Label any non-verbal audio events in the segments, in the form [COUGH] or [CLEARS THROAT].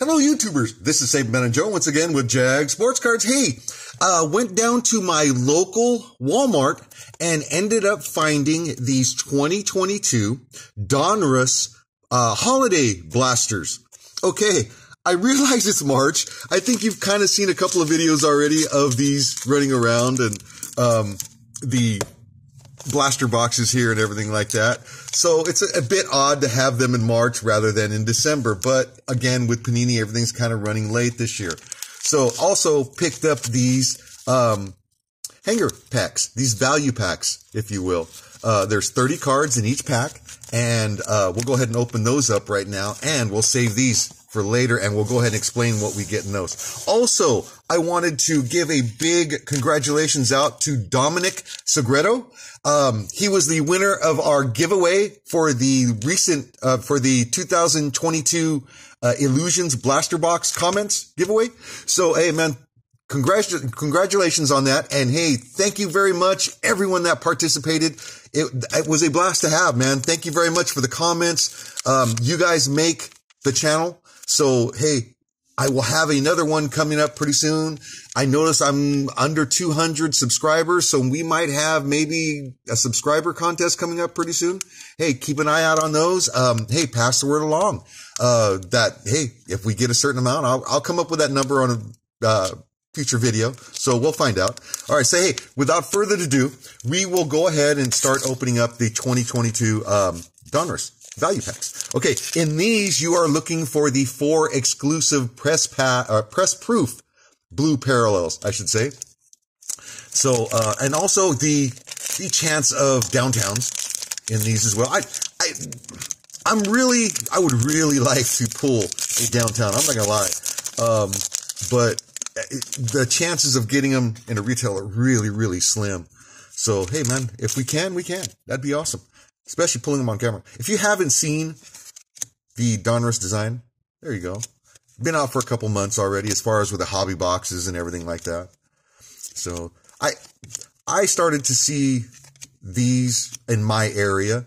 Hello, YouTubers. This is Saban Ben and Joe once again with Jagz Sports Cards. Hey, uh, went down to my local Walmart and ended up finding these 2022 Donruss uh, holiday blasters. Okay, I realize it's March. I think you've kind of seen a couple of videos already of these running around and um, the blaster boxes here and everything like that. So it's a, a, bit odd to have them in March rather than in December. But again, with Panini, everything's kind of running late this year. So also picked up these, um, hanger packs, these value packs, if you will. Uh, there's 30 cards in each pack and, uh, we'll go ahead and open those up right now and we'll save these for later and we'll go ahead and explain what we get in those. Also, I wanted to give a big congratulations out to Dominic Segredo. Um, he was the winner of our giveaway for the recent, uh, for the 2022, uh, Illusions Blaster Box comments giveaway. So, hey, man, Congratu- congratulations on that. And hey, thank you very much, everyone that participated. It, it, was a blast to have, man. Thank you very much for the comments. Um, you guys make the channel. So, hey, I will have another one coming up pretty soon. I notice I'm under 200 subscribers, so we might have maybe a subscriber contest coming up pretty soon. Hey, keep an eye out on those. Um, hey, pass the word along. Uh, that, hey, if we get a certain amount, I'll, I'll come up with that number on a, uh, future video. So we'll find out. All right. So, hey, without further ado, we will go ahead and start opening up the 2022, um, Donruss value packs. Okay, in these you are looking for the four exclusive press pa- uh, press proof blue parallels, I should say. So, uh, and also the the chance of downtowns in these as well. I I I'm really I would really [LAUGHS] like to pull a downtown. I'm not gonna lie, um, but uh, the chances of getting them in a retail are really really slim. So hey man, if we can, we can. That'd be awesome especially pulling them on camera. If you haven't seen the Donruss design, there you go. Been out for a couple months already as far as with the hobby boxes and everything like that. So I, I started to see these in my area.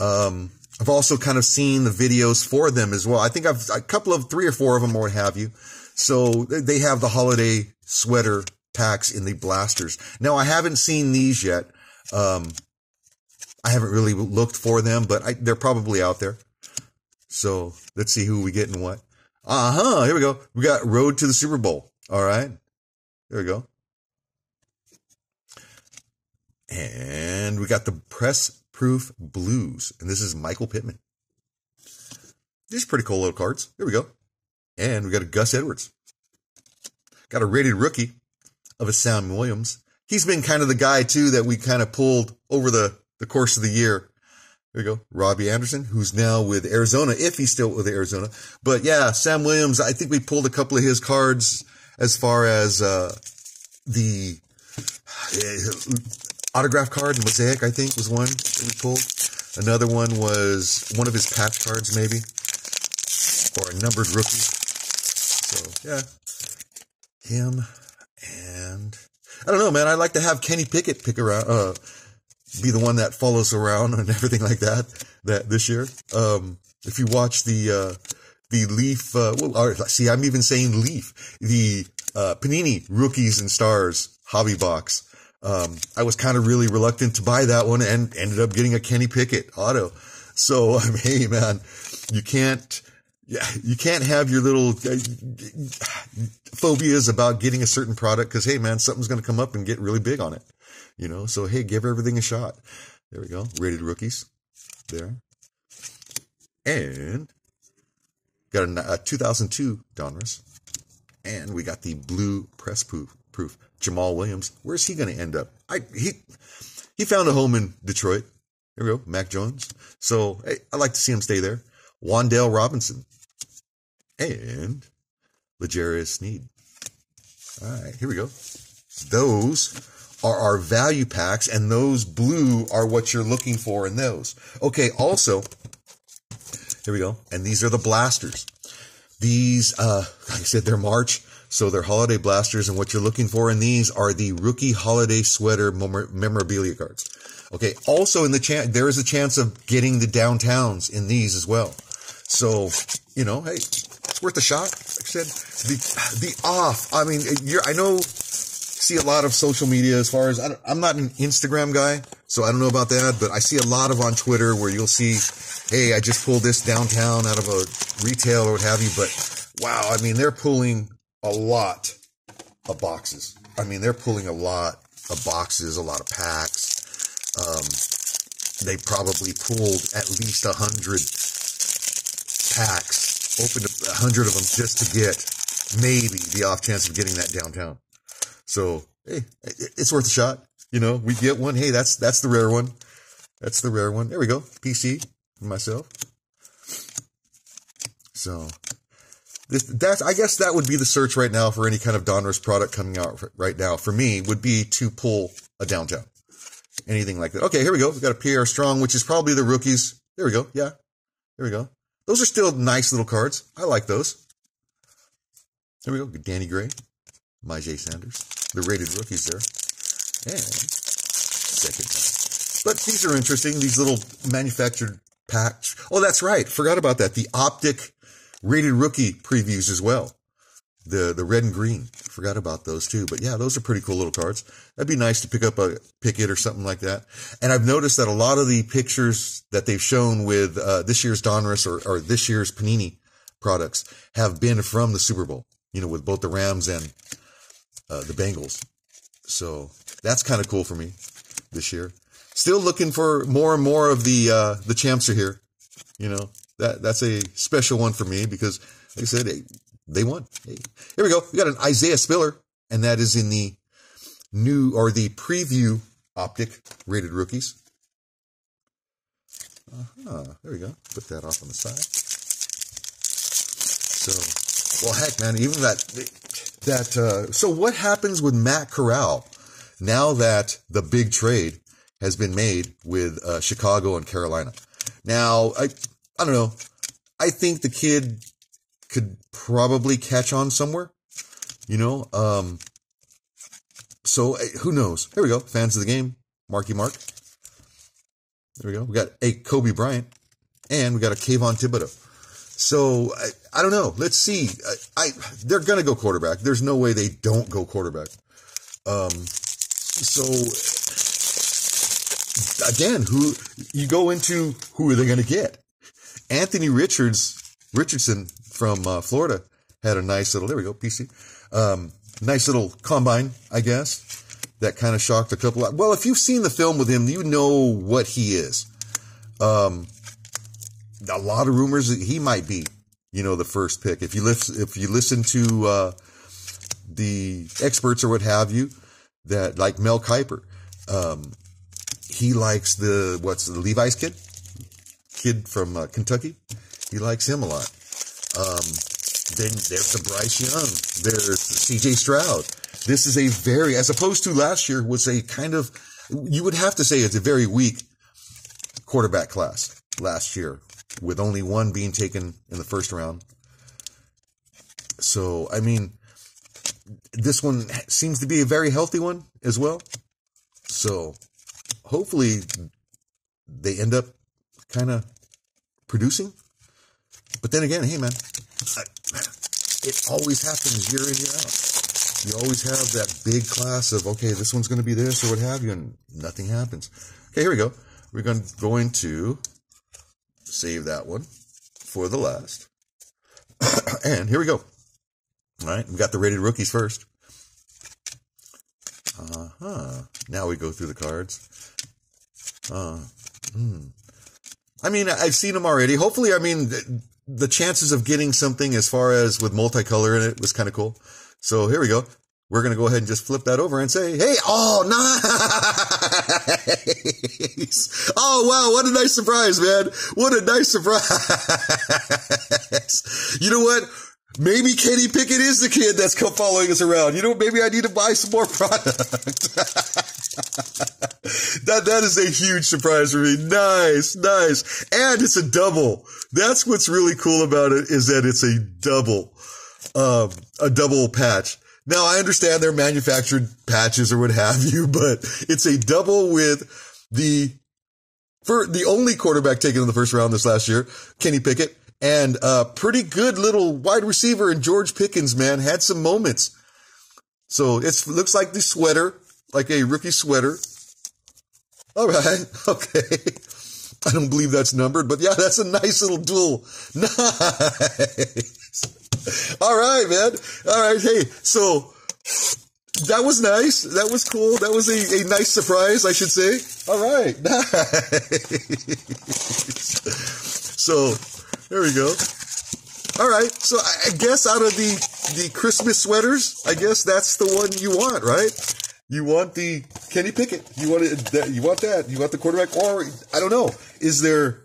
Um, I've also kind of seen the videos for them as well. I think I've a couple of three or four of them or what have you. So they have the holiday sweater packs in the blasters. Now I haven't seen these yet. Um, I haven't really looked for them, but I, they're probably out there. So let's see who we get and what. Uh huh. Here we go. We got Road to the Super Bowl. All right. There we go. And we got the Press Proof Blues. And this is Michael Pittman. These are pretty cool little cards. Here we go. And we got a Gus Edwards. Got a rated rookie of a Sam Williams. He's been kind of the guy too that we kind of pulled over the the course of the year. There you go. Robbie Anderson, who's now with Arizona, if he's still with Arizona. But yeah, Sam Williams, I think we pulled a couple of his cards as far as, uh, the uh, autograph card, and Mosaic, I think was one that we pulled. Another one was one of his patch cards, maybe, or a numbered rookie. So yeah, him and I don't know, man. I'd like to have Kenny Pickett pick around, uh, be the one that follows around and [LAUGHS] everything like that, that this year. Um, if you watch the, uh, the Leaf, uh, well, see, I'm even saying Leaf, the, uh, Panini rookies and stars hobby box. Um, I was kind of really reluctant to buy that one and ended up getting a Kenny Pickett auto. So, [LAUGHS] I mean, hey, man, you can't, yeah, you can't have your little uh, phobias about getting a certain product because, hey, man, something's going to come up and get really big on it you know, so hey, give everything a shot. There we go. Rated rookies there. And got a, a 2002 Donruss. And we got the blue press proof, proof. Jamaal Williams. Where's he going to end up? I, he, he found a home in Detroit. There we go. Mac Jones. So hey, I'd like to see him stay there. Wan'Dale Robinson. And L'Jarius Sneed. All right, here we go. Those are our value packs, and those blue are what you're looking for in those. Okay, also, here we go. And these are the blasters. These, uh, [LAUGHS] like I said, they're March, so they're holiday blasters, and what you're looking for in these are the rookie holiday sweater memorabilia cards. Okay, also in the chance, there is a chance of getting the downtowns in these as well. So, you know, hey, it's worth a shot. Like I said, the the off. I mean, you're. I know. See a lot of social media as far as I am not an Instagram guy, so I don't know about that. But I see a lot of on Twitter where you'll see, "Hey, I just pulled this downtown out of a retail or what have you." But wow, I mean, they're pulling a lot of boxes. I mean, they're pulling a lot of boxes, a lot of packs. Um, they probably pulled at least a hundred packs, opened a hundred of them just to get maybe the off chance of getting that downtown. So, hey, it's worth a shot. You know, we get one. Hey, that's, that's the rare one. That's the rare one. There we go. PC myself. So this, that's, I guess that would be the search right now for any kind of Donruss product coming out right now for me would be to pull a downtown. Anything like that. Okay, here we go. We've got a Pierre Strong, which is probably the rookies. There we go. Yeah. There we go. Those are still nice little cards. I like those. There we go. Danny Gray, Myjai Sanders, the rated rookies there. And second time. But these are interesting. These little manufactured packs. Oh, that's right. Forgot about that. The optic rated rookie previews as well. The, the red and green. Forgot about those too. But yeah, those are pretty cool little cards. That'd be nice to pick up a Pickett or something like that. And I've noticed that a lot of the pictures that they've shown with, uh, this year's Donruss or, or this year's Panini products have been from the Super Bowl, you know, with both the Rams and, uh, the Bengals. So that's kind of cool for me this year. Still looking for more and more of the, uh, the champs are here. You know, that, that's a special one for me because like I said, they won. Hey, here we go. We got an Isaiah Spiller, and that is in the new or the preview optic rated rookies. Uh-huh. There we go. Put that off on the side. So, well, heck, man, even that, that, uh, so what happens with Matt Corral now that the big trade has been made with, uh, Chicago and Carolina? Now, I, I don't know. I think the kid could probably catch on somewhere, you know? Um, so eh, who knows? There we go. Fans of the game. Marky Mark. There we go. We got a Kobe Bryant and we got a Kayvon Thibodeaux. So I, I don't know. Let's see. I, I they're going to go quarterback. There's no way they don't go quarterback. Um, so again, who you go into who are they going to get? Anthony Richards, Richardson from uh, Florida had a nice little, there we go, PC, um, nice little combine, I guess, that kind of shocked a couple. Of, well, if you've seen the film with him, you know what he is. Um, a lot of rumors that he might be, you know, the first pick. If you listen, if you listen to, uh, the experts or what have you, that like Mel Kiper, um, he likes the, what's the Levis kid? Kid from uh, Kentucky. He likes him a lot. Um, then there's the Bryce Young. There's CJ Stroud. This is a very, as opposed to last year was a kind of, you would have to say it's a very weak quarterback class last year with only one being taken in the first round. So, I mean, this one seems to be a very healthy one as well. So, hopefully they end up kind of producing but then again, hey man, it always happens year in, year out. You always have that big class of, okay, this one's going to be this or what have you, and nothing happens. Okay, here we go. We're going, to save that one for the last. [CLEARS THROAT] and here we go. All right, we got the rated rookies first. Uh huh. Now we go through the cards. Uh, hmm. I mean, I've seen them already. Hopefully, I mean, the chances of getting something as far as with multicolor in it was kind of cool. So here we go. We're going to go ahead and just flip that over and say, Hey, oh, [LAUGHS] Oh, wow. What a nice surprise, man. What a nice surprise. you know what? Maybe Kenny Pickett is the kid that's come following us around. You know, maybe I need to buy some more [LAUGHS] product. that, that is a huge surprise for me. Nice, nice. And it's a double. That's what's really cool about it is that it's a double, um, a double patch. Now I understand they're manufactured patches or what have you, [LAUGHS] but it's a double with the, for the only quarterback taken in the first round this last year, Kenny Pickett And a pretty good little wide receiver in George Pickens, man, had some moments. So it looks like the sweater, like a rookie sweater. All right. [LAUGHS] Okay. I don't believe that's numbered, but yeah, [LAUGHS] that's a nice little dual. Nice. All right, man. All right. Hey, so that was nice. That was cool. That was a, a nice surprise, I should say. All right. [LAUGHS] Nice. So there we go. All right. So I guess out of the, the Christmas sweaters, I guess that's the one you want, right? You want the Kenny Pickett. You want it. You want that. You want the quarterback, or I don't know. Is there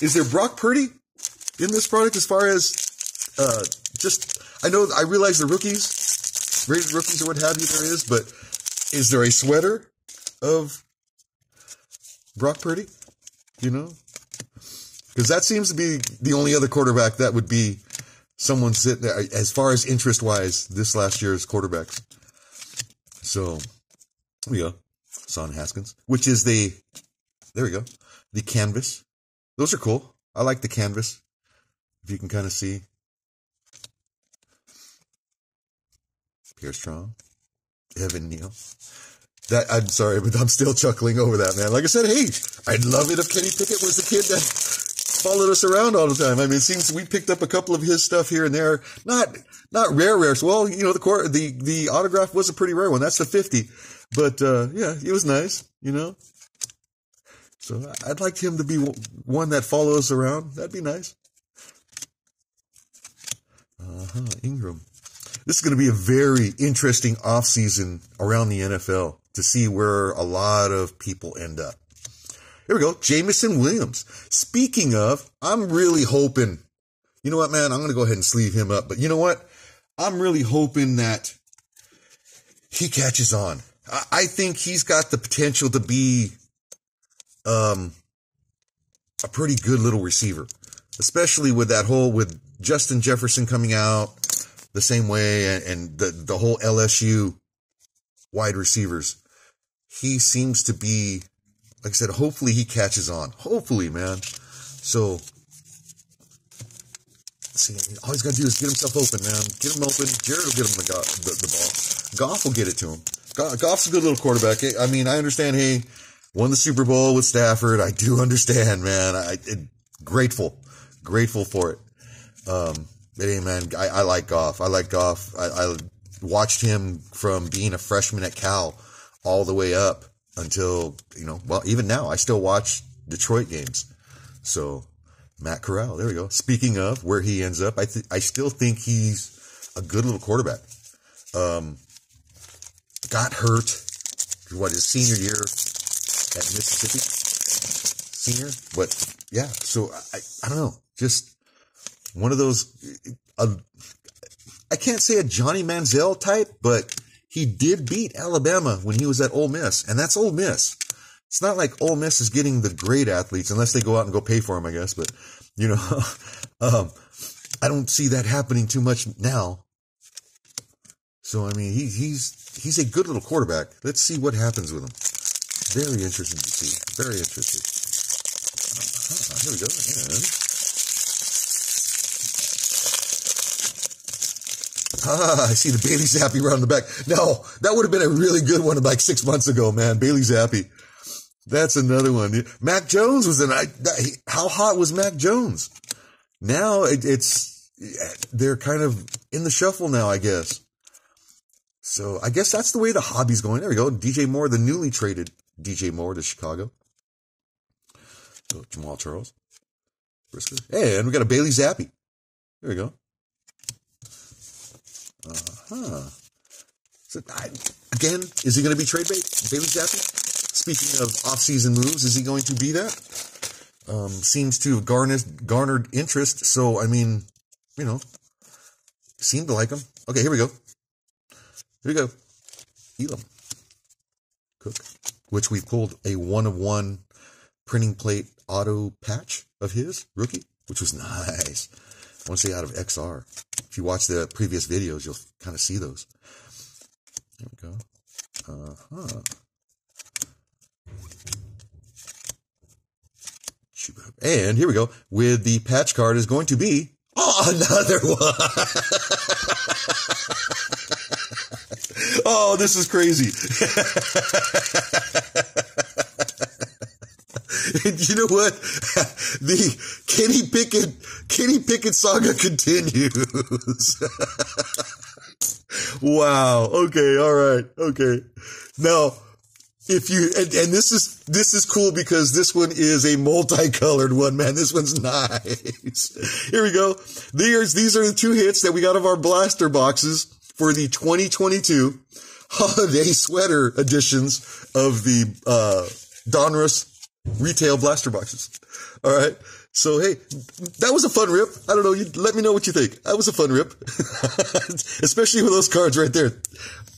is there Brock Purdy in this product as far as uh, just? I know I realize the rookies, rated rookies or what have you, there is, but is there a sweater of Brock Purdy? You know, because that seems to be the only other quarterback that would be someone sitting there as far as interest wise this last year's quarterbacks. So go. Son Haskins, which is the, there we go, the canvas. Those are cool. I like the canvas. If you can kind of see. Pierre Strong, Evan Neal. That I'm sorry, but I'm still chuckling over that, man. Like I said, hey, I'd love it if Kenny Pickett was the kid that followed us around all the time. I mean, it seems we picked up a couple of his stuff here and there. Not, not rare, rare. Well, you know, the core, the, the autograph was a pretty rare one. That's the 50. But, uh, yeah, it was nice, you know? So I'd like him to be one that follows around. That'd be nice. Uh-huh. Ingram. This is going to be a very interesting offseason around the NFL to see where a lot of people end up. Here we go. Jameson Williams. Speaking of, I'm really hoping, you know what, man? I'm going to go ahead and sleeve him up. But you know what? I'm really hoping that he catches on. I think he's got the potential to be, um, a pretty good little receiver, especially with that whole, with Justin Jefferson coming out the same way and, and the, the whole LSU wide receivers. He seems to be like I said, hopefully he catches on. Hopefully, man. So, see, all he's got to do is get himself open, man. Get him open. Jared will get him the, the, the ball. Goff will get it to him. Goff's a good little quarterback. I mean, I understand, he won the Super Bowl with Stafford. I do [LAUGHS] understand, man. I, it, grateful, grateful for it. Um, but hey, man, I, I like Goff. I like Goff. I, I watched him from being a freshman at Cal all the way up until, you know, well, even now I still watch Detroit games. So Matt Corral, there we go. Speaking of where he ends up, I th- I still think he's a good little quarterback. Um, got hurt. What his senior year at Mississippi, senior. But yeah, so I I don't know, just one of those. Uh, I can't say a Johnny Manziel type, but he did beat Alabama when he was at Ole Miss, and that's Ole Miss. It's not like Ole Miss is getting the great athletes unless they go out and go pay for them, I guess. But you know, [LAUGHS] um, I don't see that happening too much now. So I mean, he, he's he's a good little quarterback. Let's see what happens with him. Very interesting to see. Very interesting. Uh-huh. Here we go. And Ah, I see the Bailey Zappe around the back. No, that would have been a really good one like six months ago, man. Bailey Zappe. That's another one. Mac Jones was in. I, how hot was Mac Jones? Now it, it's they're kind of in the shuffle now, I guess. So I guess that's the way the hobby's going. There we go. DJ Moore, the newly traded DJ Moore to Chicago. So Jamaal Charles. Brisker. Hey, and we got a Bailey Zappe. There we go. Uh-huh. So, I, again, is he going to be trade bait? Bailey Zappe? Speaking of off-season moves, is he going to be that? Um, seems to have garnered, garnered interest. So, I mean, you know, seem to like him. Okay, here we go. Here we go. Elam. Cook. Which we pulled a one of one printing plate auto patch of his rookie, which was [LAUGHS] nice. I want to say out of XR. You watch the previous videos, you'll kind of see those. There we go. Uh-huh. And here we go. With the patch card is going to be oh, another one. [LAUGHS] oh, this is crazy. [LAUGHS] [LAUGHS] you know what? [LAUGHS] The Kenny Pickett, Kenny Pickett saga [LAUGHS] continues. wow. Okay. All right. Okay. Now, if you and, and, this is this is cool because this one is a multicolored one, man. This one's nice. Here we go. These these are the two hits that we got of our blaster boxes for the 2022 holiday sweater editions of the uh, Donruss retail blaster boxes. All right. So, hey, that was a fun rip. I don't know. You let me know what you think. That was a fun rip, [LAUGHS] especially with those cards right there.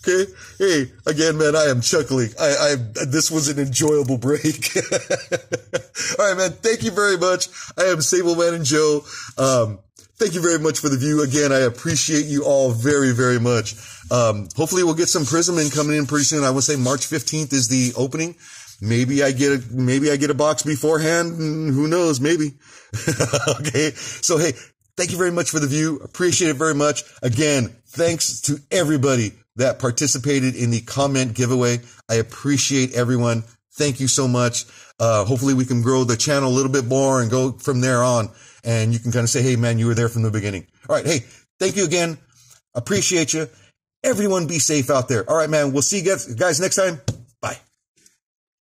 Okay. Hey, again, man, I am chuckling. I, I, this was an enjoyable break. [LAUGHS] All right, man. Thank you very much. I am Sable Man and Joe. Um, thank you very much for the view. Again, I appreciate you all very, very much. Um, hopefully we'll get some Prizm in coming in pretty soon. I would say March 15th is the opening. Maybe I get a, maybe I get a box beforehand. Who knows? Maybe. [LAUGHS] okay. So, hey, thank you very much for the view. Appreciate it very much. Again, thanks to everybody that participated in the comment giveaway. I appreciate everyone. Thank you so much. Uh, hopefully we can grow the channel a little bit more and go from there on. And you can kind of say, Hey, man, you were there from the beginning. All right. Hey, thank you again. Appreciate you. Everyone be safe out there. All right, man. We'll see you guys, guys next time.